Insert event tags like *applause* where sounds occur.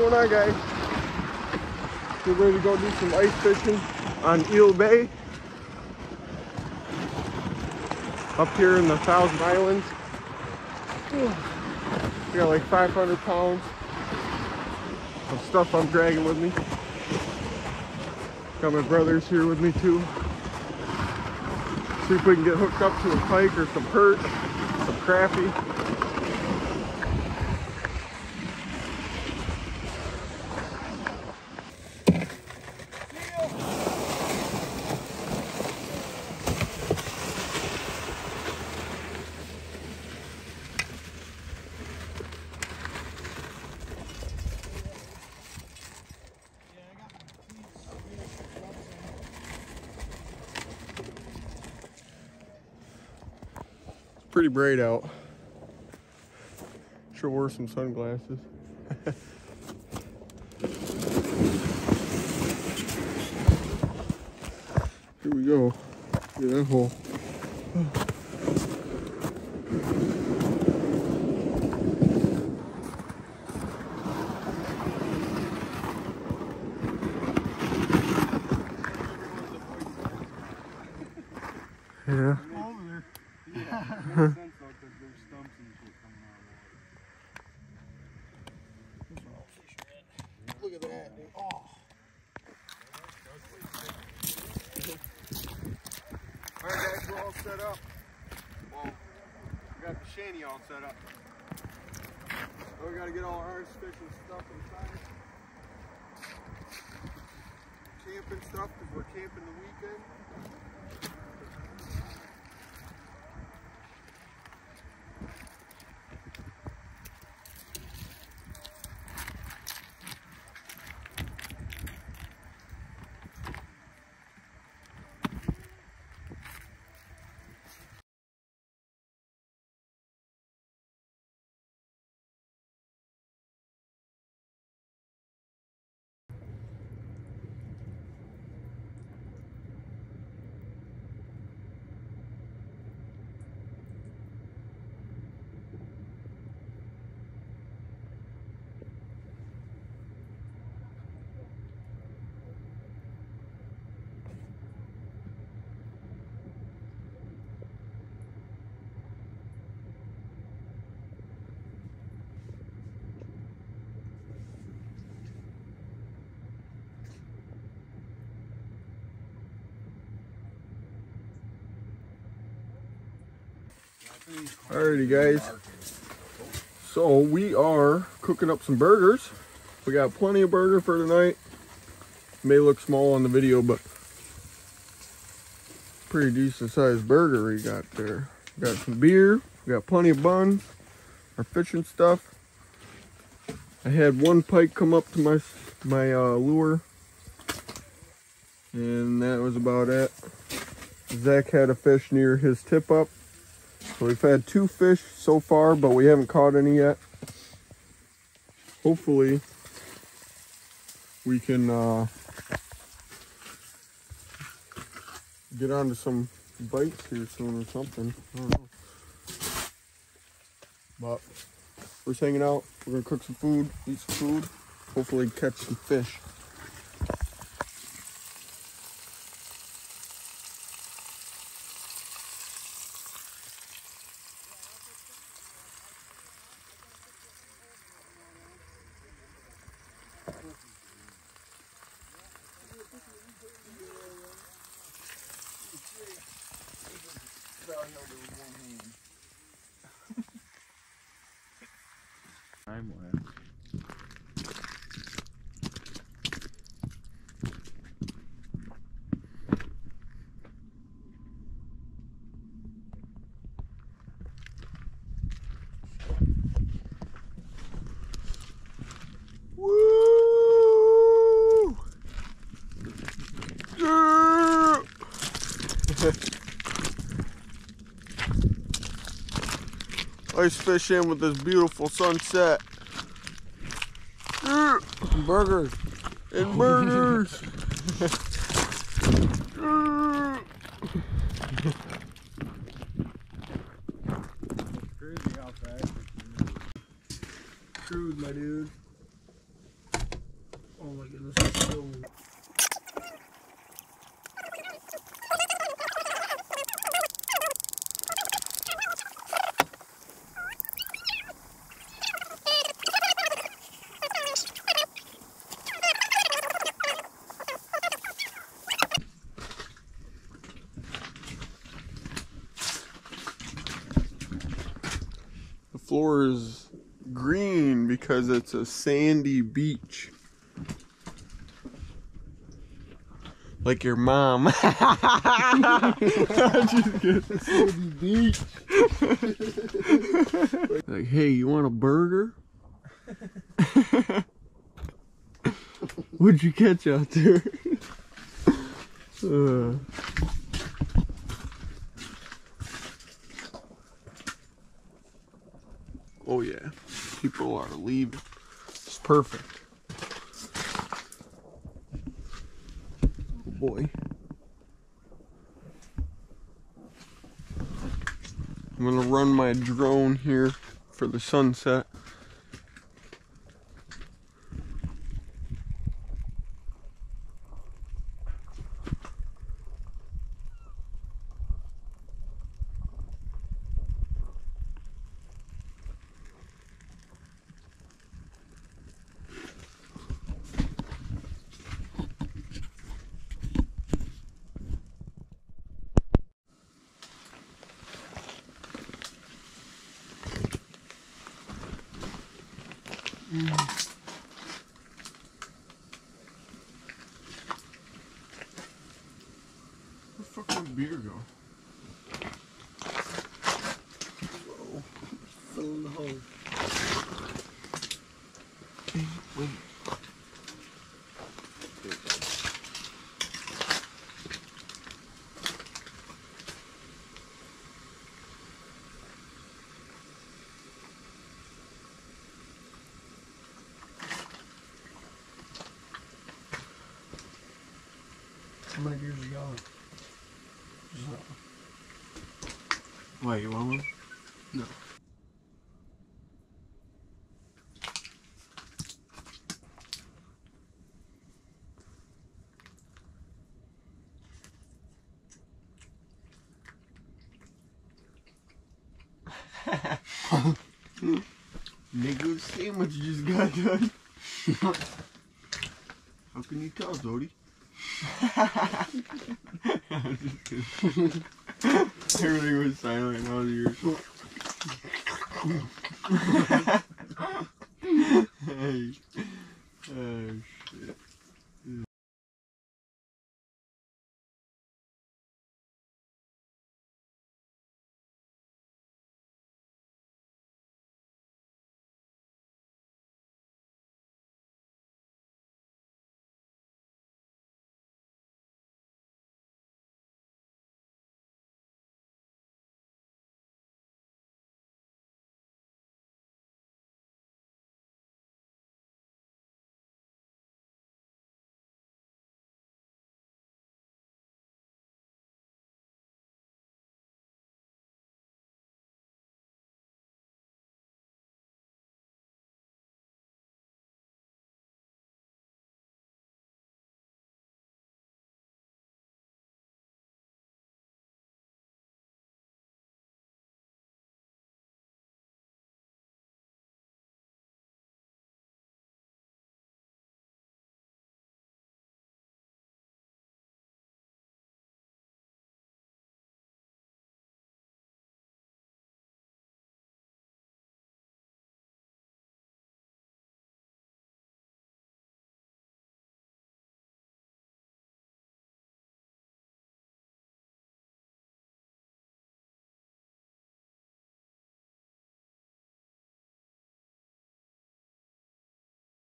going on, guys? We're ready to go do some ice fishing on Eel Bay. Up here in the Thousand Islands. We got like 500 pounds of stuff I'm dragging with me. Got my brothers here with me too. See if we can get hooked up to a pike or some perch, some crappie. Pretty bright out. Should wear some sunglasses. *laughs* Here we go. Look at that hole. Uh-huh. Look at that. Oh. All right, guys, we're all set up. Well, we got the shanty all set up. Now we gotta get all our ice fishing stuff inside. Camping stuff, because we're camping the weekend. Alrighty guys. So we are cooking up some burgers. We got plenty of burger for tonight. May look small on the video, but pretty decent sized burger we got there. We got some beer, we got plenty of buns, our fishing stuff. I had one pike come up to my my uh, lure, and that was about it. Zach had a fish near his tip up. So we've had two fish so far, but we haven't caught any yet. Hopefully, we can uh, get onto some bites here soon or something. I don't know. But we're just hanging out. We're gonna cook some food, eat some food, hopefully catch some fish. Time lapse. Woo! Ice fishing with this beautiful sunset. Yeah! *clears throat* Burgers. And burgers. Yeah! *laughs* Crazy how fast it can move. Cruise, my dude. Green because it's a sandy beach. Like your mom. *laughs* Sandy Beach. *laughs* like, hey, you want a burger? *laughs* What'd you catch out there? Uh. Oh yeah, people are leaving. It's perfect. Oh boy. I'm gonna run my drone here for the sunset. Where the fuck did beer go? Fell in the hole. Okay, wait. How many beers you got? Wait, you want one? No. *laughs* Nigga, sandwich just got done. *laughs* How can you tell, Zodi? Everything was silent. Now yours. *laughs* hey.